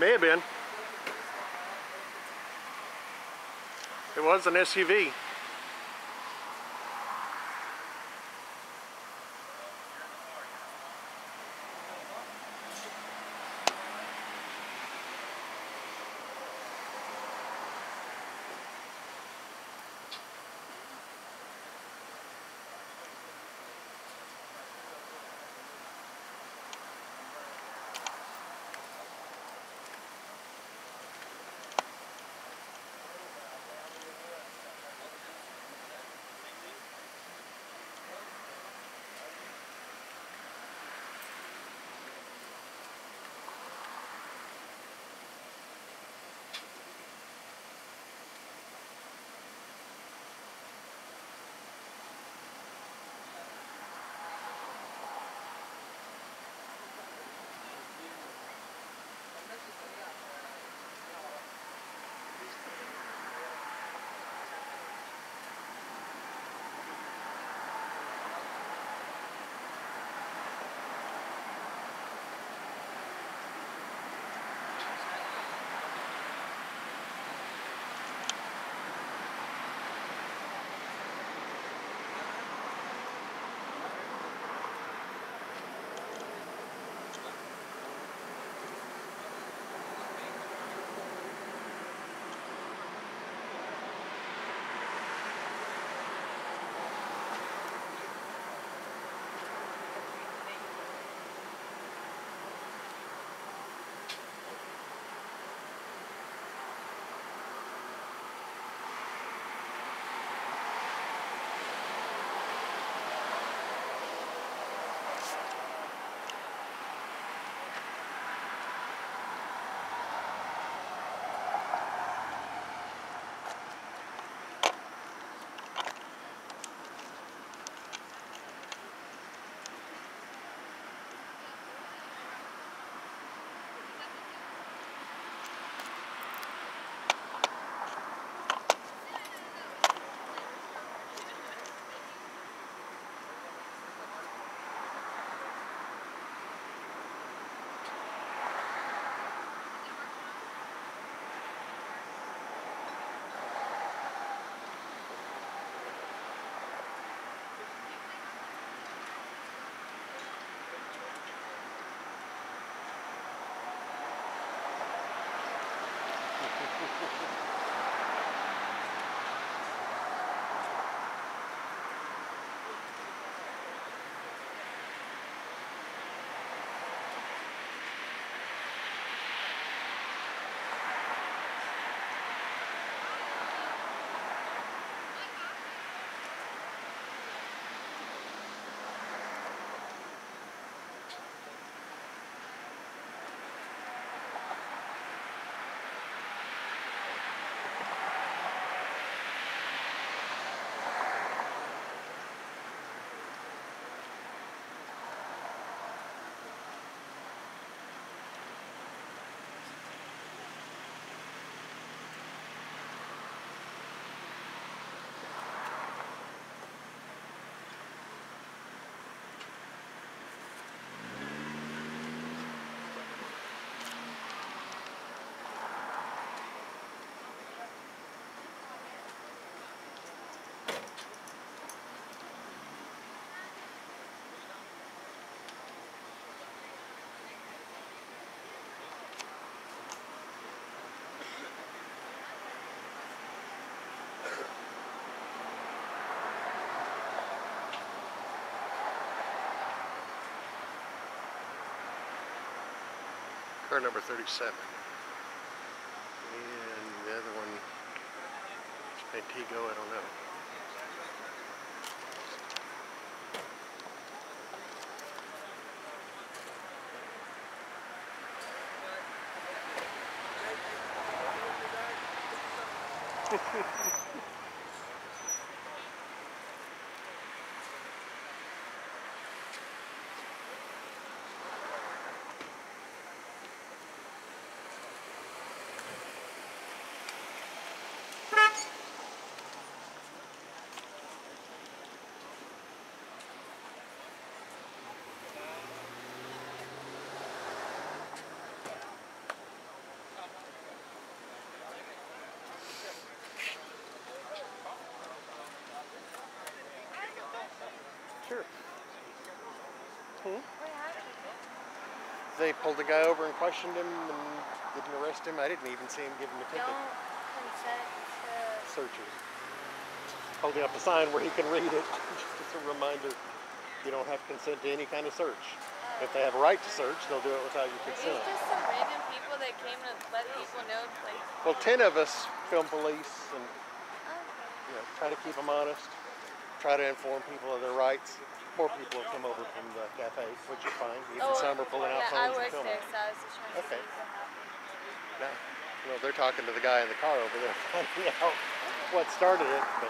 May have been. It was an SUV. car number 37. And the other one, Pantego, I don't know. Ha, ha, ha. They pulled the guy over and questioned him and didn't arrest him. I didn't even see him give him a ticket. Don't consent to. Searches. Holding up a sign where he can read it. Just a reminder. You don't have consent to any kind of search. If they have a right to search, they'll do it without your It's consent. just some random people that came to let people know, like, Well, ten of us film police and okay. you know, try to keep them honest. Try to inform people of their rights. More people have come over from the cafe, which is fine. Even oh, some are pulling out Oh, phones and filming. there, so I was just trying to Okay. see what happened. No, well, they're talking to the guy in the car over there, finding out what started it. But